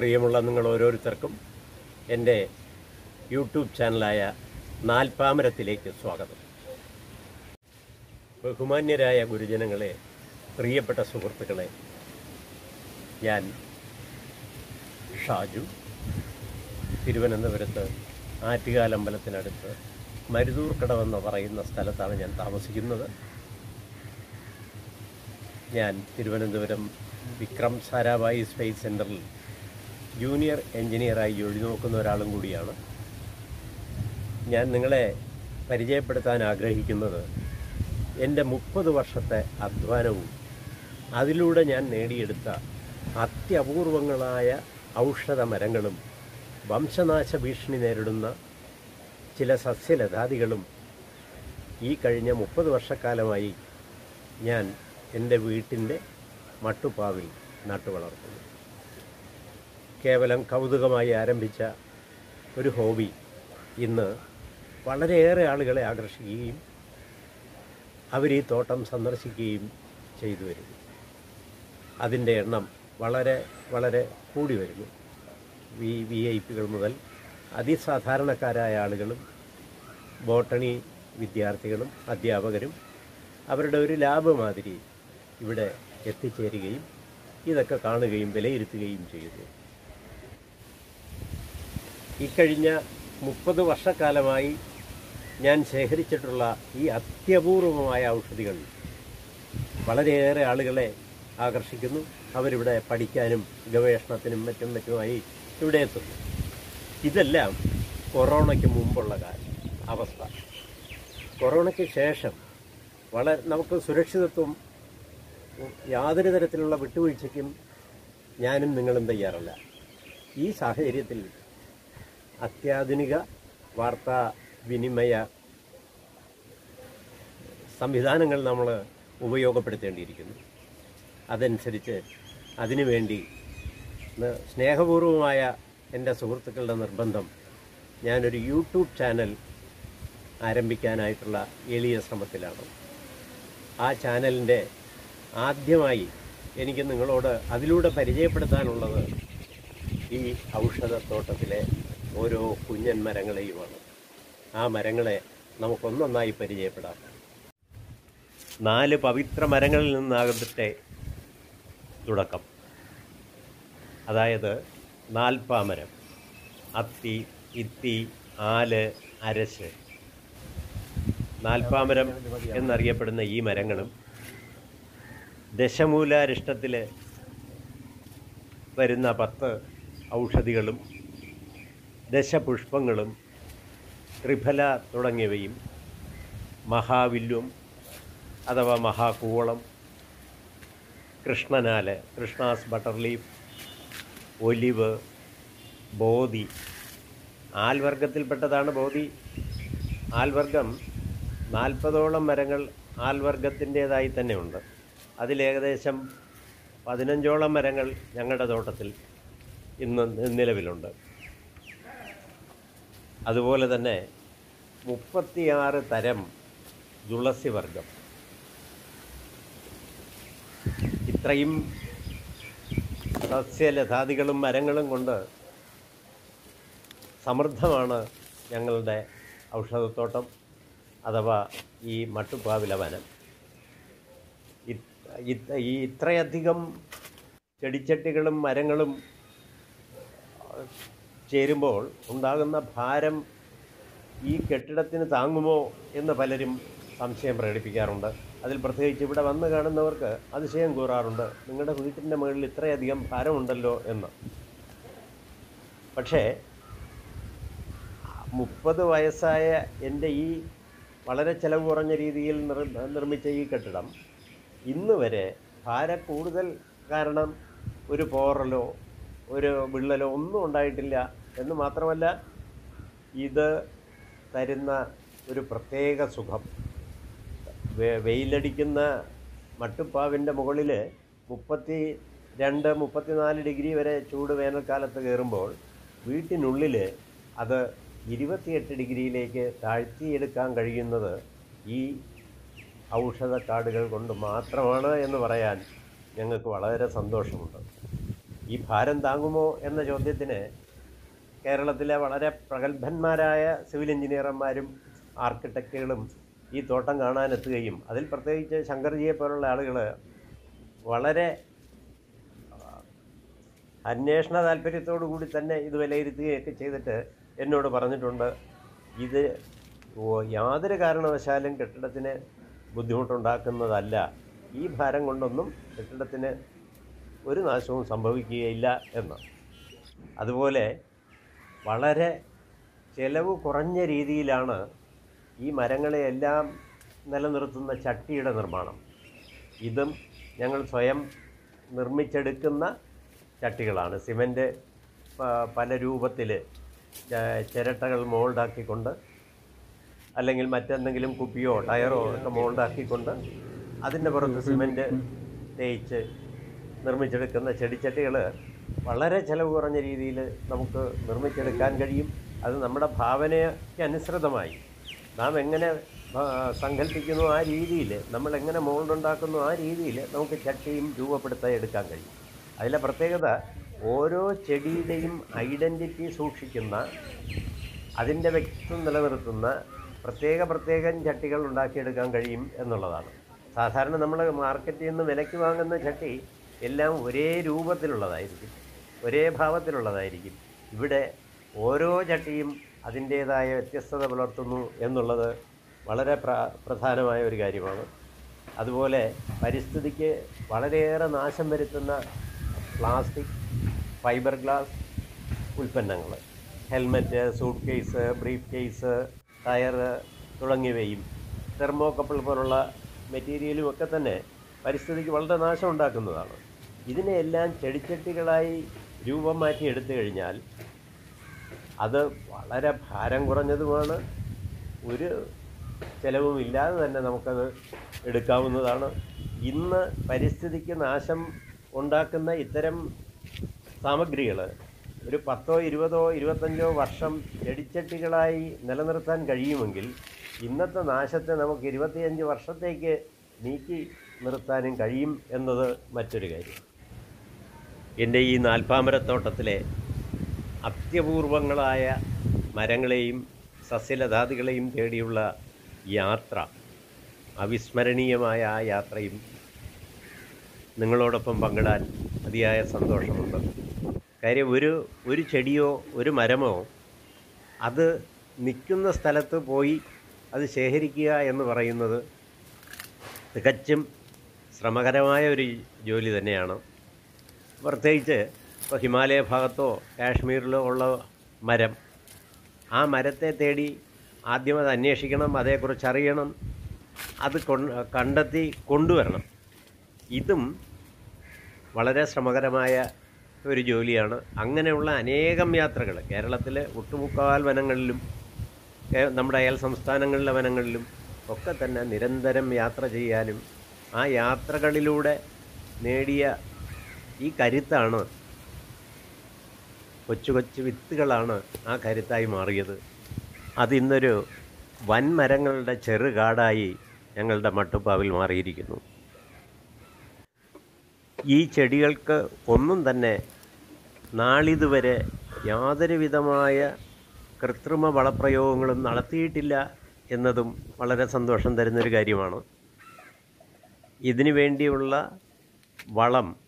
പ്രിയമുള്ള നിങ്ങൾ ഓരോരുത്തർക്കും എന്റെ യൂട്യൂബ് ചാനലായ നാൽപ്പാമരത്തിലേക്ക് സ്വാഗതം. ബഹുമാന്യരായ ഗുരുജനങ്ങളെ പ്രിയപ്പെട്ട സുഹൃത്തുക്കളെ ഞാൻ ഷാജു. തിരുവനന്തപുരത്ത് ആറ്റുകാലമ്പലത്തിനടുത്ത് മരുതൂർക്കടവെന്ന് പറയുന്ന സ്ഥലത്താണ് ഞാൻ താമസിക്കുന്നത്. ഞാൻ തിരുവനന്തപുരം വിക്രം സാരാഭായി സ്പേസ് സെന്ററിൽ ജൂനിയർ എഞ്ചിനീയറായി ജോലി നോക്കുന്ന ഒരാളും കൂടിയാണ്. ഞാൻ നിങ്ങളെ പരിചയപ്പെടുത്താൻ ആഗ്രഹിക്കുന്നത് എന്റെ മുപ്പത് വർഷത്തെ അധ്വാനവും അതിലൂടെ ഞാൻ നേടിയെടുത്ത അത്യപൂർവങ്ങളായ ഔഷധ മരങ്ങളും വംശനാശ ഭീഷണി നേരിടുന്ന ചില സസ്യലതാദികളും ഈ കഴിഞ്ഞ മുപ്പത് വർഷക്കാലമായി ഞാൻ എന്റെ വീട്ടിന്റെ മട്ടുപ്പാവിൽ നട്ടുവളർത്തുന്നു. കേവലം കൗതുകമായി ആരംഭിച്ച ഒരു ഹോബി ഇന്ന് വളരെയേറെ ആളുകളെ ആകർഷിക്കുകയും അവർ ഈ തോട്ടം സന്ദർശിക്കുകയും ചെയ്തു വരുന്നു. അതിന്റെ എണ്ണം വളരെ വളരെ കൂടി വരുന്നു. വി വി ഐ പികൾ മുതൽ അതിസാധാരണക്കാരായ ആളുകളും ബോട്ടണി വിദ്യാർത്ഥികളും അധ്യാപകരും അവരുടെ ഒരു ലാബ് മാതിരി ഇവിടെ എത്തിച്ചേരുകയും ഇതൊക്കെ കാണുകയും വിലയിരുത്തുകയും ചെയ്യുന്നു. ഇക്കഴിഞ്ഞ മുപ്പത് വർഷക്കാലമായി ഞാൻ ശേഖരിച്ചിട്ടുള്ള ഈ അത്യപൂർവമായ ഔഷധികൾ വളരെയേറെ ആളുകളെ ആകർഷിക്കുന്നു. അവരിവിടെ പഠിക്കാനും ഗവേഷണത്തിനും മറ്റും മറ്റുമായി ഇവിടെ എത്തുന്നു. ഇതെല്ലാം കൊറോണയ്ക്ക് മുമ്പുള്ള കാര്യം അവസ്ഥ. കൊറോണയ്ക്ക് ശേഷം വളരെ നമുക്ക് സുരക്ഷിതത്വം യാതൊരു തരത്തിലുള്ള വിട്ടുവീഴ്ചയ്ക്കും ഞാനും നിങ്ങളും തയ്യാറല്ല. ഈ സാഹചര്യത്തിൽ അത്യാധുനിക വാർത്താ വിനിമയ സംവിധാനങ്ങൾ നമ്മൾ ഉപയോഗപ്പെടുത്തേണ്ടിയിരിക്കുന്നു. അതനുസരിച്ച് അതിനുവേണ്ടി സ്നേഹപൂർവമായ എന്റെ സുഹൃത്തുക്കളുടെ നിർബന്ധം ഞാനൊരു യൂട്യൂബ് ചാനൽ ആരംഭിക്കാനായിട്ടുള്ള എളിയ ശ്രമത്തിലാണ്. ആ ചാനലിന്റെ ആദ്യമായി എനിക്ക് നിങ്ങളോട് അതിലൂടെ പരിചയപ്പെടുത്താനുള്ളത് ഈ ഔഷധത്തോട്ടത്തിലെ ഓരോ കുഞ്ഞൻ മരങ്ങളെയുമാണ്. ആ മരങ്ങളെ നമുക്കൊന്നൊന്നായി പരിചയപ്പെടാം. നാല് പവിത്ര മരങ്ങളിൽ നിന്നാകട്ടെ തുടക്കം. അതായത് നാൽപ്പാമരം. അത്തി ഇത്തി ആൽ അരശ്. നാൽപ്പാമരം എന്നറിയപ്പെടുന്ന ഈ മരങ്ങളും ദശമൂലാരിഷ്ടത്തിൽ വരുന്ന പത്ത് ഔഷധികളും ദശപുഷ്പങ്ങളും ത്രിഫല തുടങ്ങിയവയും മഹാവില്ലും അഥവാ മഹാകൂവളം കൃഷ്ണനാല് Krishna's butter leaf olive Bodhi. ആൽവർഗത്തിൽപ്പെട്ടതാണ് Bodhi. ആൽവർഗം നാൽപ്പതോളം മരങ്ങൾ ആൽവർഗത്തിന്റേതായി തന്നെ ഉണ്ട് അതിലേകദേശം പതിനഞ്ചോളം മരങ്ങൾ ഞങ്ങളുടെ തോട്ടത്തിൽ ഇന്ന് നിലവിലുണ്ട്. അതുപോലെ തന്നെ മുപ്പത്തിയാറ് തരം തുളസി വർഗം. ഇത്രയും സസ്യലതാദികളും മരങ്ങളും കൊണ്ട് സമൃദ്ധമാണ് ഞങ്ങളുടെ ഔഷധത്തോട്ടം അഥവാ ഈ മട്ടുപ്പാവില വനം. ഈ ഇത്രയധികം ചെടിച്ചട്ടികളും മരങ്ങളും ചേരുമ്പോൾ ഉണ്ടാകുന്ന ഭാരം ഈ കെട്ടിടത്തിന് താങ്ങുമോ എന്ന് പലരും സംശയം പ്രകടിപ്പിക്കാറുണ്ട്. അതിൽ പ്രത്യേകിച്ച് ഇവിടെ വന്ന് കാണുന്നവർക്ക് അതിശയം കൂറാറുണ്ട്. നിങ്ങളുടെ വീട്ടിന്റെ മുകളിൽ ഇത്രയധികം ഭാരമുണ്ടല്ലോ എന്ന്. പക്ഷേ മുപ്പത് വയസ്സായ എന്റെ ഈ വളരെ ചിലവ് കുറഞ്ഞ രീതിയിൽ നിർ നിർമ്മിച്ച ഈ കെട്ടിടം ഇന്ന് വരെ ഭാര കൂടുതൽ കാരണം ഒരു പോറലോ ഒരു വിള്ളലോ ഒന്നും ഉണ്ടായിട്ടില്ല എന്ന് മാത്രമല്ല ഇത് തരുന്ന ഒരു പ്രത്യേക സുഖം. വെയിലടിക്കുന്ന മട്ടുപ്പാവിന്റെ മുകളിൽ മുപ്പത്തി രണ്ട് മുപ്പത്തിനാല് ഡിഗ്രി വരെ ചൂട് വേനൽക്കാലത്ത് കയറുമ്പോൾ വീട്ടിനുള്ളിൽ അത് ഇരുപത്തിയെട്ട് ഡിഗ്രിയിലേക്ക് താഴ്ത്തിയെടുക്കാൻ കഴിയുന്നത് ഈ ഔഷധ കാടുകൾ കൊണ്ട് മാത്രമാണ് എന്ന് പറയാൻ ഞങ്ങൾക്ക് വളരെ സന്തോഷമുണ്ട്. ഈ ഭാരം താങ്ങുമോ എന്ന ചോദ്യത്തിന് കേരളത്തിലെ വളരെ പ്രഗത്ഭന്മാരായ സിവിൽ എഞ്ചിനീയർമാരും ആർക്കിടെക്റ്റുകളും ഈ തോട്ടം കാണാനെത്തുകയും അതിൽ പ്രത്യേകിച്ച് ശങ്കർജിയെ പോലുള്ള ആളുകൾ വളരെ അന്വേഷണ താല്പര്യത്തോടു കൂടി തന്നെ ഇത് വിലയിരുത്തുകയൊക്കെ ചെയ്തിട്ട് എന്നോട് പറഞ്ഞിട്ടുണ്ട്. ഇത് യാതൊരു കാരണവശാലും കെട്ടിടത്തിന് ബുദ്ധിമുട്ടുണ്ടാക്കുന്നതല്ല. ഈ ഭാരം കൊണ്ടൊന്നും കെട്ടിടത്തിന് ഒരു നാശവും സംഭവിക്കുകയില്ല എന്ന്. അതുപോലെ വളരെ ചെലവ് കുറഞ്ഞ രീതിയിലാണ് ഈ മരങ്ങളെയെല്ലാം നിലനിർത്തുന്ന ചട്ടിയുടെ നിർമ്മാണം. ഇതും ഞങ്ങൾ സ്വയം നിർമ്മിച്ചെടുക്കുന്ന ചട്ടികളാണ്. സിമന്റ് പല രൂപത്തിൽ ചിരട്ടകൾ മോൾഡാക്കിക്കൊണ്ട് അല്ലെങ്കിൽ മറ്റെന്തെങ്കിലും കുപ്പിയോ ടയറോ ഒക്കെ മോൾഡാക്കിക്കൊണ്ട് അതിന്റെ പുറത്ത് സിമന്റ് തേച്ച് നിർമ്മിച്ചെടുക്കുന്ന ചെടിച്ചട്ടികൾ വളരെ ചിലവ് കുറഞ്ഞ രീതിയിൽ നമുക്ക് നിർമ്മിച്ചെടുക്കാൻ കഴിയും. അത് നമ്മുടെ ഭാവനയ്ക്ക് അനുസൃതമായി. നാം എങ്ങനെ സങ്കല്പിക്കുന്നു ആ രീതിയിൽ നമ്മൾ എങ്ങനെ മോൾഡ് ഉണ്ടാക്കുന്നു ആ രീതിയിൽ നമുക്ക് ചട്ടിയും രൂപപ്പെടുത്താൻ എടുക്കാൻ കഴിയും. അതിലെ പ്രത്യേകത ഓരോ ചെടിയുടെയും ഐഡന്റിറ്റി സൂക്ഷിക്കുന്ന അതിന്റെ വ്യക്തിത്വം നിലനിർത്തുന്ന പ്രത്യേക പ്രത്യേകം ചട്ടികൾ ഉണ്ടാക്കിയെടുക്കാൻ കഴിയും എന്നുള്ളതാണ്. സാധാരണ നമ്മൾ മാർക്കറ്റിൽ നിന്ന് വിലയ്ക്ക് വാങ്ങുന്ന ചട്ടി എല്ലാം ഒരേ രൂപത്തിലുള്ളതായിരിക്കും. ഒരേ ഭാവത്തിലുള്ളതായിരിക്കും. ഇവിടെ ഓരോ ചട്ടിയും അതിന്റേതായ വ്യത്യസ്തത പുലർത്തുന്നു എന്നുള്ളത് വളരെ പ്ര പ്രധാനമായ ഒരു കാര്യമാണ്. അതുപോലെ പരിസ്ഥിതിക്ക് വളരെയേറെ നാശം വരുത്തുന്ന പ്ലാസ്റ്റിക് ഫൈബർ ഗ്ലാസ് ഉൽപ്പന്നങ്ങൾ helmet suitcase briefcase tyre തുടങ്ങിയവയും തെർമോകപ്പിൾ പോലുള്ള മെറ്റീരിയലും ഒക്കെ തന്നെ പരിസ്ഥിതിക്ക് വളരെ നാശം ഉണ്ടാക്കുന്നതാണ്. ഇതിനെയെല്ലാം ചെടിച്ചട്ടികളായി രൂപം മാറ്റി എടുത്തു കഴിഞ്ഞാൽ അത് വളരെ ഭാരം കുറഞ്ഞതുമാണ്. ഒരു ചിലവുമില്ലാതെ തന്നെ നമുക്കത് എടുക്കാവുന്നതാണ്. ഇന്ന് പരിസ്ഥിതിക്ക് നാശം ഉണ്ടാക്കുന്ന ഇത്തരം സാമഗ്രികൾ ഒരു പത്തോ ഇരുപതോ ഇരുപത്തഞ്ചോ വർഷം ചെടിച്ചട്ടികളായി നിലനിർത്താൻ കഴിയുമെങ്കിൽ ഇന്നത്തെ നാശത്തെ നമുക്ക് ഇരുപത്തിയഞ്ച് വർഷത്തേക്ക് നീക്കി നിർത്താനും കഴിയും എന്നത് മറ്റൊരു കാര്യം. എന്റെ ഈ നാൽപ്പാമരത്തോട്ടത്തിലെ അത്യപൂർവങ്ങളായ മരങ്ങളെയും സസ്യലതാദികളെയും തേടിയുള്ള യാത്ര അവിസ്മരണീയമായ ആ യാത്രയും നിങ്ങളോടൊപ്പം പങ്കിടാൻ അതിയായ സന്തോഷമുണ്ട്. കാര്യം ഒരു ഒരു ചെടിയോ ഒരു മരമോ അത് നിൽക്കുന്ന സ്ഥലത്ത് പോയി അത് ശേഖരിക്കുക എന്ന് പറയുന്നത് തികച്ചും ശ്രമകരമായ ഒരു ജോലി തന്നെയാണ്. പ്രത്യേകിച്ച് ഇപ്പോൾ ഹിമാലയ ഭാഗത്തോ കാശ്മീരിലോ ഉള്ള മരം ആ മരത്തെ തേടി ആദ്യം അത് അന്വേഷിക്കണം അതേക്കുറിച്ച് അറിയണം അത് കണ്ടെത്തി കൊണ്ടുവരണം. ഇതും വളരെ ശ്രമകരമായ ഒരു ജോലിയാണ്. അങ്ങനെയുള്ള അനേകം യാത്രകൾ കേരളത്തിലെ ഒട്ടുമുക്കാൽ വനങ്ങളിലും നമ്മുടെ അയൽ സംസ്ഥാനങ്ങളിലെ വനങ്ങളിലും ഒക്കെ തന്നെ നിരന്തരം യാത്ര ചെയ്യാനും ആ യാത്രകളിലൂടെ നേടിയ ഈ കരുത്താണ്. കൊച്ചു കൊച്ചു വിത്തുകളാണ് ആ കരുത്തായി മാറിയത്. അതിന്നൊരു വൻമരങ്ങളുടെ ചെറുകാടായി ഞങ്ങളുടെ മട്ടുപ്പാവിൽ മാറിയിരിക്കുന്നു. ഈ ചെടികൾക്ക് ഒന്നും തന്നെ നാളിതുവരെ യാതൊരു വിധമായ കൃത്രിമ വളപ്രയോഗങ്ങളും നടത്തിയിട്ടില്ല എന്നതും വളരെ സന്തോഷം തരുന്നൊരു കാര്യമാണ്. ഇതിനു വേണ്ടിയുള്ള വളം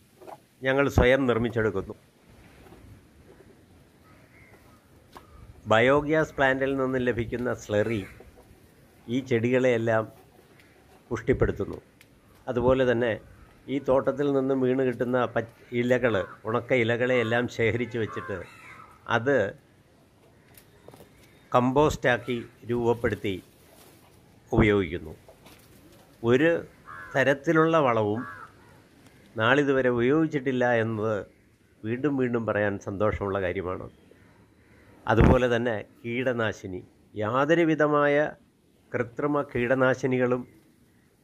ഞങ്ങൾ സ്വയം നിർമ്മിച്ചെടുക്കുന്നു. ബയോഗ്യാസ് പ്ലാന്റിൽ നിന്ന് ലഭിക്കുന്ന സ്ലറി ഈ ചെടികളെയെല്ലാം പുഷ്ടിപ്പെടുത്തുന്നു. അതുപോലെ തന്നെ ഈ തോട്ടത്തിൽ നിന്ന് വീണ് കിട്ടുന്ന പ ഇലകൾ ഉണക്ക ഇലകളെയെല്ലാം ശേഖരിച്ച് വെച്ചിട്ട് അത് കമ്പോസ്റ്റാക്കി രൂപപ്പെടുത്തി ഉപയോഗിക്കുന്നു. ഒരു തരത്തിലുള്ള വളവും നാളിതുവരെ ഉപയോഗിച്ചിട്ടില്ല എന്നത് വീണ്ടും വീണ്ടും പറയാൻ സന്തോഷമുള്ള കാര്യമാണ്. അതുപോലെ തന്നെ കീടനാശിനി. യാതൊരു വിധമായ കൃത്രിമ കീടനാശിനികളും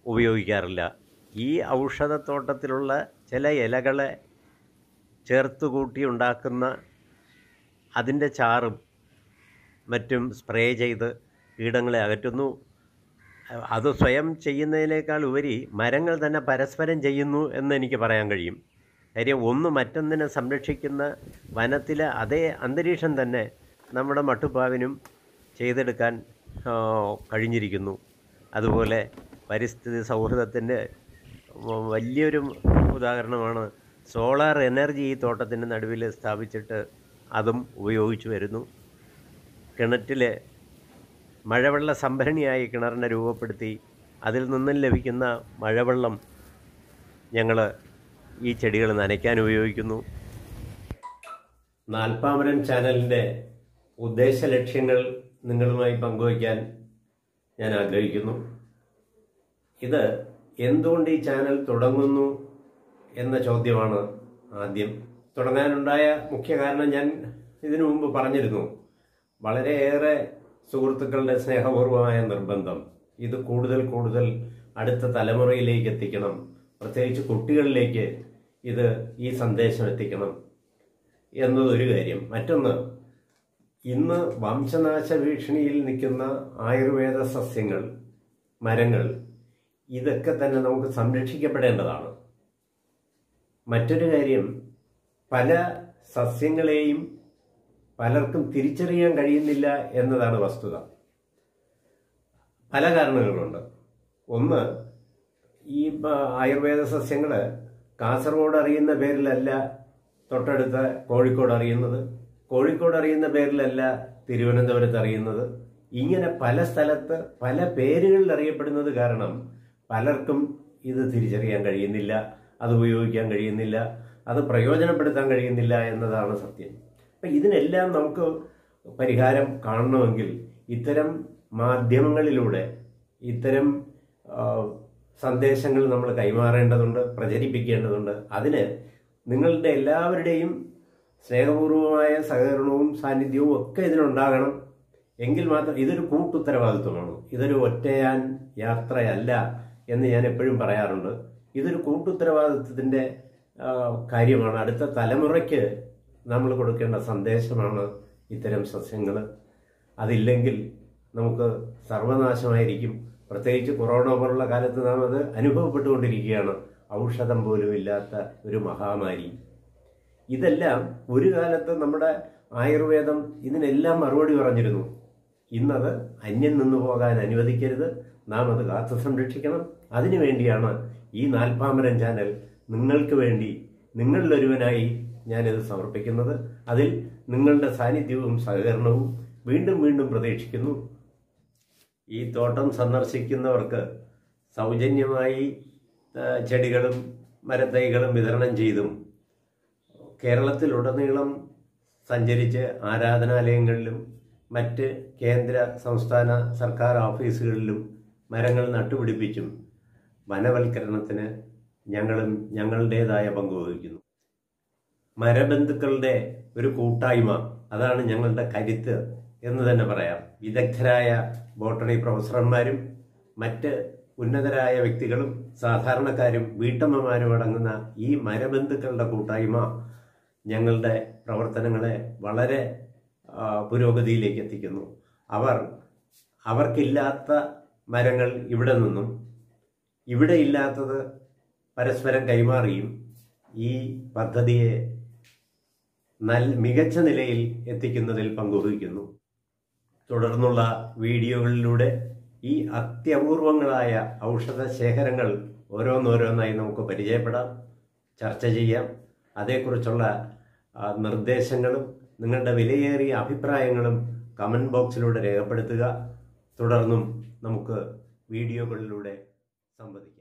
ഉപയോഗിക്കാറില്ല. ഈ ഔഷധത്തോട്ടത്തിലുള്ള ചില ഇലകളെ ചേർത്തുകൂട്ടി ഉണ്ടാക്കുന്ന അതിന്റെ ചാറും മറ്റും സ്പ്രേ ചെയ്ത് കീടങ്ങളെ അകറ്റുന്നു. അത് സ്വയം ചെയ്യുന്നതിനേക്കാൾ ഉപരി മരങ്ങൾ തന്നെ പരസ്പരം ചെയ്യുന്നു എന്ന് എനിക്ക് പറയാൻ കഴിയും. കാര്യം ഒന്ന് മറ്റൊന്നിനെ സംരക്ഷിക്കുന്ന വനത്തിലെ അതേ അന്തരീക്ഷം തന്നെ നമ്മുടെ മട്ടുപ്പാവിനും ചെയ്തെടുക്കാൻ കഴിഞ്ഞിരിക്കുന്നു. അതുപോലെ പരിസ്ഥിതി സൗഹൃദത്തിന്റെ വലിയൊരു ഉദാഹരണമാണ് സോളാർ എനർജി ഈ തോട്ടത്തിന്റെ നടുവിൽ സ്ഥാപിച്ചിട്ട് അതും ഉപയോഗിച്ചു വരുന്നു. കിണറ്റിൽ മഴവെള്ള സംഭരണിയായി കിണറിനെ രൂപപ്പെടുത്തി അതിൽ നിന്നും ലഭിക്കുന്ന മഴവെള്ളം ഞങ്ങൾ ഈ ചെടികൾ നനയ്ക്കാൻ ഉപയോഗിക്കുന്നു. നാൽപ്പാമരം ചാനലിന്റെ ഉദ്ദേശ ലക്ഷ്യങ്ങൾ നിങ്ങളുമായി പങ്കുവയ്ക്കാൻ ഞാൻ ആഗ്രഹിക്കുന്നു. ഇത് എന്തുകൊണ്ട് ഈ ചാനൽ തുടങ്ങുന്നു എന്ന ചോദ്യമാണ് ആദ്യം. തുടങ്ങാനുണ്ടായ മുഖ്യ കാരണം ഞാൻ ഇതിനു മുമ്പ് പറഞ്ഞിരുന്നു. വളരെയേറെ സുഹൃത്തുക്കളുടെ സ്നേഹപൂർവമായ നിർബന്ധം. ഇത് കൂടുതൽ കൂടുതൽ അടുത്ത തലമുറയിലേക്ക് എത്തിക്കണം. പ്രത്യേകിച്ച് കുട്ടികളിലേക്ക് ഇത് ഈ സന്ദേശം എത്തിക്കണം എന്നതൊരു കാര്യം. മറ്റൊന്ന് ഇന്ന് വംശനാശ ഭീഷണിയിൽ നിൽക്കുന്ന ആയുർവേദ സസ്യങ്ങൾ മരങ്ങൾ ഇതൊക്കെ തന്നെ നമുക്ക് സംരക്ഷിക്കപ്പെടേണ്ടതാണ്. മറ്റൊരു കാര്യം പല സസ്യങ്ങളെയും പലർക്കും തിരിച്ചറിയാൻ കഴിയുന്നില്ല എന്നതാണ് വസ്തുത. പല കാരണങ്ങളുണ്ട്. ഒന്ന് ഈ ആയുർവേദ സസ്യങ്ങൾ കാസർഗോഡ് അറിയുന്ന പേരിലല്ല തൊട്ടടുത്ത കോഴിക്കോട് അറിയുന്നത്. കോഴിക്കോട് അറിയുന്ന പേരിലല്ല തിരുവനന്തപുരത്ത് അറിയുന്നത്. ഇങ്ങനെ പല സ്ഥലത്ത് പല പേരുകളിൽ അറിയപ്പെടുന്നത് കാരണം പലർക്കും ഇത് തിരിച്ചറിയാൻ കഴിയുന്നില്ല അത് ഉപയോഗിക്കാൻ കഴിയുന്നില്ല അത് പ്രയോജനപ്പെടുത്താൻ കഴിയുന്നില്ല എന്നതാണ് സത്യം. അപ്പം ഇതിനെല്ലാം നമുക്ക് പരിഹാരം കാണണമെങ്കിൽ ഇത്തരം മാധ്യമങ്ങളിലൂടെ ഇത്തരം സന്ദേശങ്ങൾ നമ്മൾ കൈമാറേണ്ടതുണ്ട് പ്രചരിപ്പിക്കേണ്ടതുണ്ട്. അതിന് നിങ്ങളുടെ എല്ലാവരുടെയും സ്നേഹപൂർവമായ സഹകരണവും സാന്നിധ്യവും ഒക്കെ ഇതിനുണ്ടാകണം. എങ്കിൽ മാത്രം ഇതൊരു കൂട്ടുത്തരവാദിത്വമാണ്. ഇതൊരു ഒറ്റയാൻ യാത്രയല്ല എന്ന് ഞാൻ എപ്പോഴും പറയാറുണ്ട്. ഇതൊരു കൂട്ടുത്തരവാദിത്വത്തിന്റെ കാര്യമാണ്. അടുത്ത തലമുറയ്ക്ക് നമ്മൾ കൊടുക്കേണ്ട സന്ദേശമാണ് ഇത്തരം സസ്യങ്ങൾ അതില്ലെങ്കിൽ നമുക്ക് സർവനാശമായിരിക്കും. പ്രത്യേകിച്ച് കൊറോണ പോലുള്ള കാലത്ത് നാം അത് അനുഭവപ്പെട്ടുകൊണ്ടിരിക്കുകയാണ്. ഔഷധം പോലും ഇല്ലാത്ത ഒരു മഹാമാരി. ഇതെല്ലാം ഒരു കാലത്ത് നമ്മുടെ ആയുർവേദം ഇതിനെല്ലാം മറുപടി പറഞ്ഞിരുന്നു. ഇന്നത് അന്യം നിന്നു പോകാൻ അനുവദിക്കരുത്. നാം അത് കാത്തു സംരക്ഷിക്കണം. അതിനു വേണ്ടിയാണ് ഈ നാൽപ്പാമരം ചാനൽ നിങ്ങൾക്ക് വേണ്ടി നിങ്ങളിലൊരുവനായി ഞാനിത് സമർപ്പിക്കുന്നത്. അതിൽ നിങ്ങളുടെ സാന്നിധ്യവും സഹകരണവും വീണ്ടും വീണ്ടും പ്രതീക്ഷിക്കുന്നു. ഈ തോട്ടം സന്ദർശിക്കുന്നവർക്ക് സൗജന്യമായി ചെടികളും മരത്തൈകളും വിതരണം ചെയ്തും കേരളത്തിലുടനീളം സഞ്ചരിച്ച് ആരാധനാലയങ്ങളിലും മറ്റ് കേന്ദ്ര സംസ്ഥാന സർക്കാർ ഓഫീസുകളിലും മരങ്ങൾ നട്ടുപിടിപ്പിച്ചും വനവൽക്കരണത്തിന് ഞങ്ങളും ഞങ്ങളുടേതായ പങ്ക് വഹിക്കുന്നു. മരബന്ധുക്കളുടെ ഒരു കൂട്ടായ്മ. അതാണ് ഞങ്ങളുടെ കരുത്ത് എന്ന് തന്നെ പറയാം. വിദഗ്ധരായ ബോട്ടണി പ്രൊഫസർമാരും മറ്റ് ഉന്നതരായ വ്യക്തികളും സാധാരണക്കാരും വീട്ടമ്മമാരും അടങ്ങുന്ന ഈ മരബന്ധുക്കളുടെ കൂട്ടായ്മ ഞങ്ങളുടെ പ്രവർത്തനങ്ങളെ വളരെ പുരോഗതിയിലേക്ക് എത്തിക്കുന്നു. അവർ അവർക്കില്ലാത്ത മരങ്ങൾ ഇവിടെ നിന്നും ഇവിടെ ഇല്ലാത്തത് പരസ്പരം കൈമാറിയും ഈ പദ്ധതിയെ നൽ മികച്ച നിലയിൽ എത്തിക്കുന്നതിൽ പങ്കുവഹിക്കുന്നു. തുടർന്നുള്ള വീഡിയോകളിലൂടെ ഈ അത്യപൂർവങ്ങളായ ഔഷധ ശേഖരങ്ങൾ ഓരോന്നോരോന്നായി നമുക്ക് പരിചയപ്പെടാം ചർച്ച ചെയ്യാം. അതേക്കുറിച്ചുള്ള നിർദ്ദേശങ്ങളും നിങ്ങളുടെ വിലയേറിയ അഭിപ്രായങ്ങളും കമന്റ് ബോക്സിലൂടെ രേഖപ്പെടുത്തുക. തുടർന്നും നമുക്ക് വീഡിയോകളിലൂടെ സംവദിക്കാം.